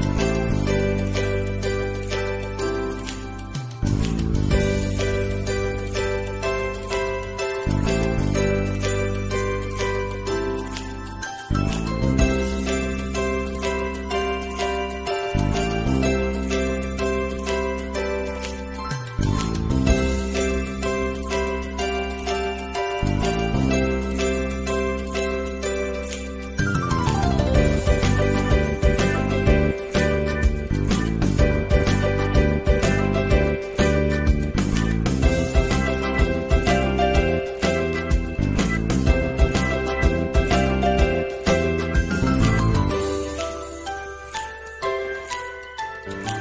Bye. Bye.